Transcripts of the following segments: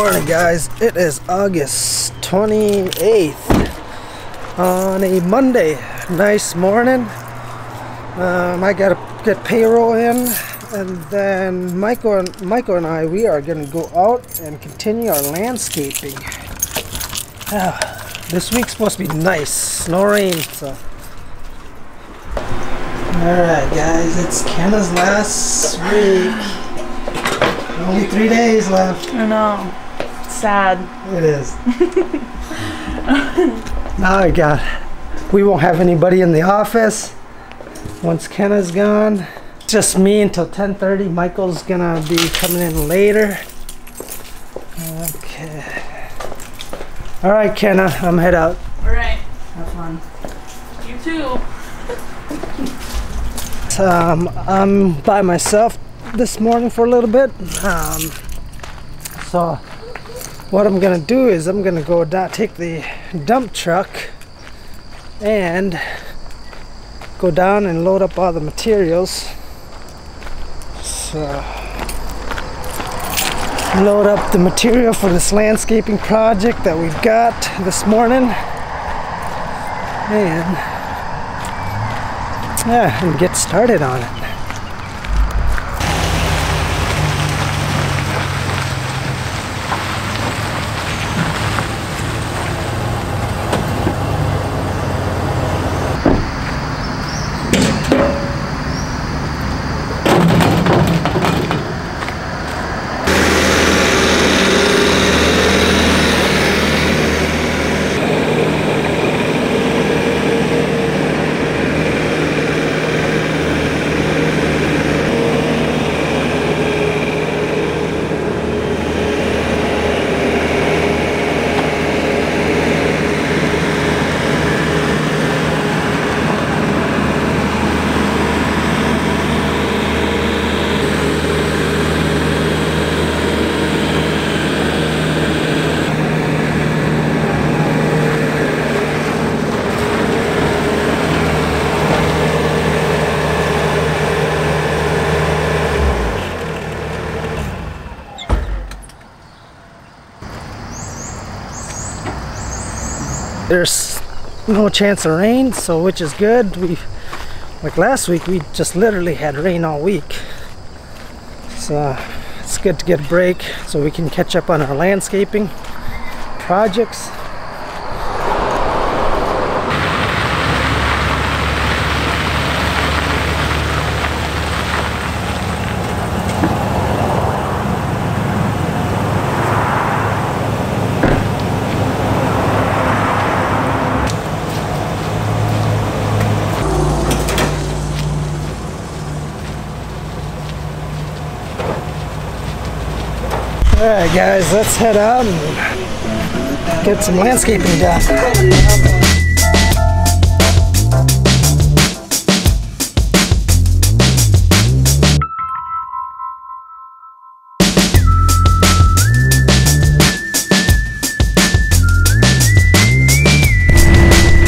morning guys it is august 28th on a monday nice morning um, i gotta get payroll in and then michael and michael and i we are gonna go out and continue our landscaping Ah, this week's supposed to be nice no rain so Alright guys, it's Kenna's last week. Only three days left. I know. Sad. It is. now I got, we won't have anybody in the office once Kenna's gone. Just me until 10.30. Michael's gonna be coming in later. Okay. All right, Kenna, I'm head out. Alright. Have fun. You too. Um, I'm by myself this morning for a little bit. Um, so what I'm gonna do is I'm gonna go down, take the dump truck and go down and load up all the materials. So load up the material for this landscaping project that we've got this morning and yeah, and get started on it. There's no chance of rain so which is good. We like last week we just literally had rain all week. So it's good to get a break so we can catch up on our landscaping projects Alright guys, let's head out and get some landscaping done.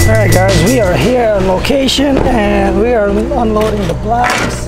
Alright guys, we are here on location and we are unloading the blocks.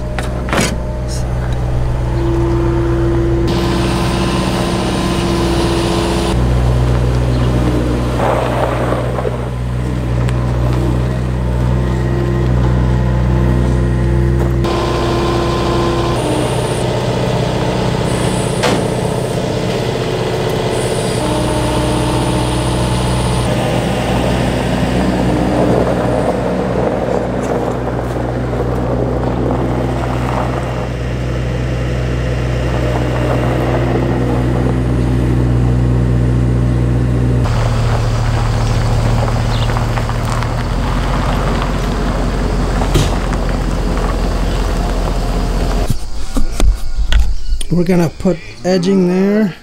We're gonna put edging there,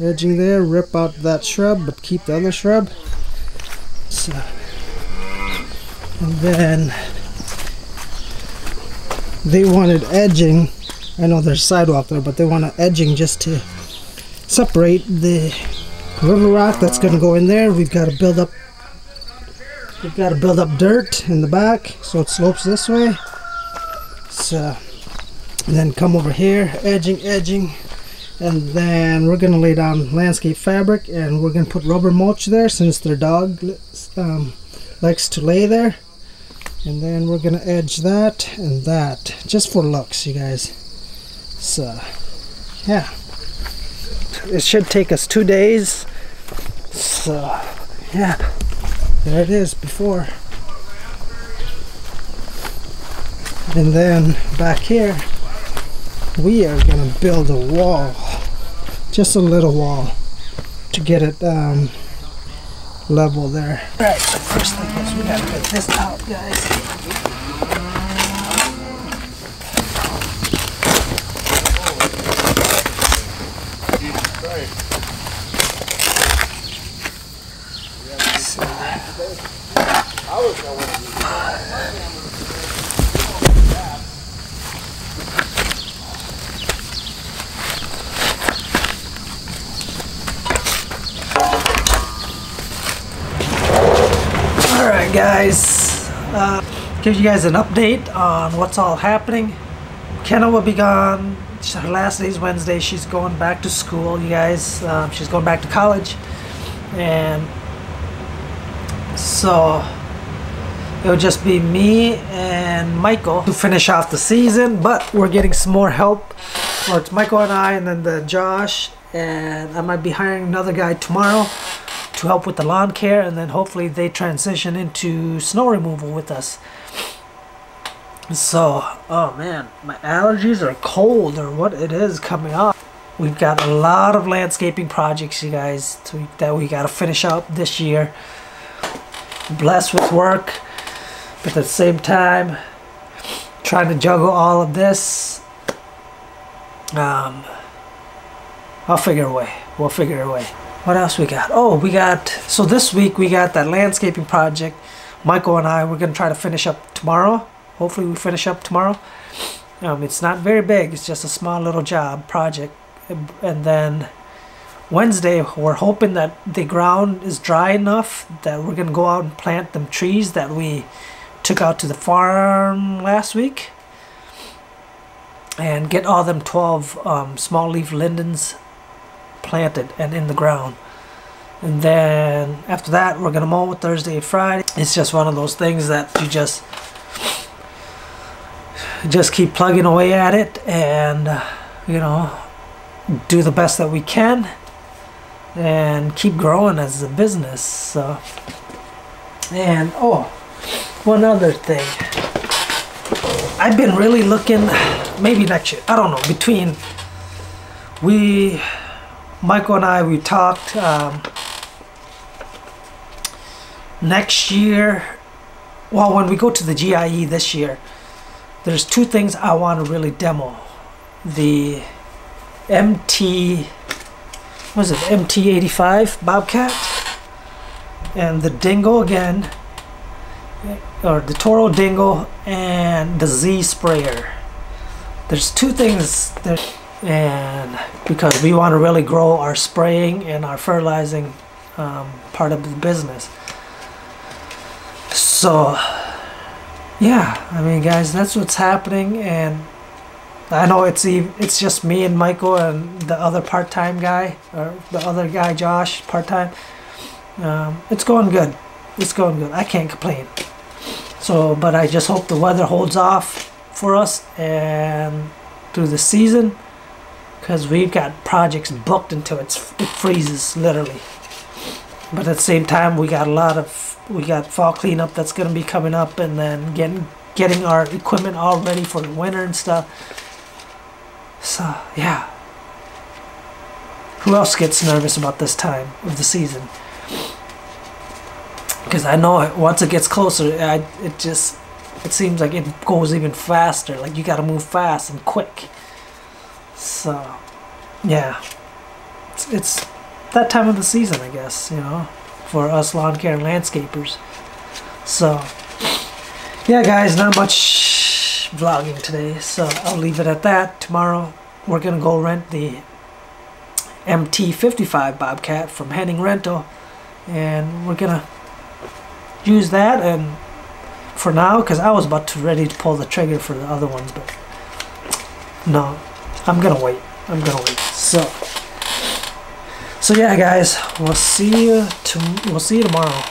edging there, rip out that shrub, but keep the other shrub. So, and then they wanted edging. I know there's sidewalk there, but they wanted edging just to separate the river rock that's gonna go in there. We've got to build up. We've got to build up dirt in the back so it slopes this way. So and then come over here edging edging and then we're gonna lay down landscape fabric and we're gonna put rubber mulch there since their dog um, likes to lay there. And then we're gonna edge that and that just for looks you guys. So yeah. It should take us two days. So yeah. There it is before. And then back here we are gonna build a wall just a little wall to get it um, level there. Right the first thing is we gotta get this out guys Guys, uh, give you guys an update on what's all happening. Kenna will be gone. Her last day is Wednesday. She's going back to school, you guys. Um, she's going back to college. And so it'll just be me and Michael to finish off the season. But we're getting some more help. Or it's Michael and I and then the Josh. And I might be hiring another guy tomorrow to help with the lawn care and then hopefully they transition into snow removal with us. So oh man my allergies are cold or what it is coming up. We've got a lot of landscaping projects you guys to, that we got to finish up this year. Blessed with work but at the same time trying to juggle all of this um, I'll figure a way. We'll figure a way what else we got? Oh, we got, so this week we got that landscaping project. Michael and I, we're going to try to finish up tomorrow. Hopefully we finish up tomorrow. Um, it's not very big. It's just a small little job project. And then Wednesday, we're hoping that the ground is dry enough that we're going to go out and plant them trees that we took out to the farm last week. And get all them 12 um, small leaf lindens planted and in the ground. And then after that, we're gonna mow it Thursday, Friday. It's just one of those things that you just just keep plugging away at it, and uh, you know, do the best that we can, and keep growing as a business. So, and oh, one other thing. I've been really looking, maybe next year. I don't know. Between we Michael and I, we talked um, next year. Well, when we go to the GIE this year, there's two things I want to really demo. The MT, was it MT85 Bobcat, and the Dingo again, or the Toro Dingo, and the Z Sprayer. There's two things that and because we want to really grow our spraying and our fertilizing um, part of the business. So yeah I mean guys that's what's happening and I know it's it's just me and Michael and the other part-time guy or the other guy Josh part-time. Um, it's going good. It's going good. I can't complain. So but I just hope the weather holds off for us and through the season because we've got projects booked until it's it freezes literally. But at the same time we got a lot of we got fall cleanup that's going to be coming up and then getting getting our equipment all ready for the winter and stuff. So yeah. Who else gets nervous about this time of the season? Because I know once it gets closer I, it just it seems like it goes even faster. Like you got to move fast and quick so, yeah, it's, it's that time of the season, I guess, you know, for us lawn care and landscapers. So, yeah, guys, not much vlogging today, so I'll leave it at that. Tomorrow, we're gonna go rent the MT55 Bobcat from Henning Rental, and we're gonna use that and for now because I was about to ready to pull the trigger for the other ones but no I'm gonna wait. I'm gonna wait. So, so yeah, guys, we'll see you to we'll see you tomorrow.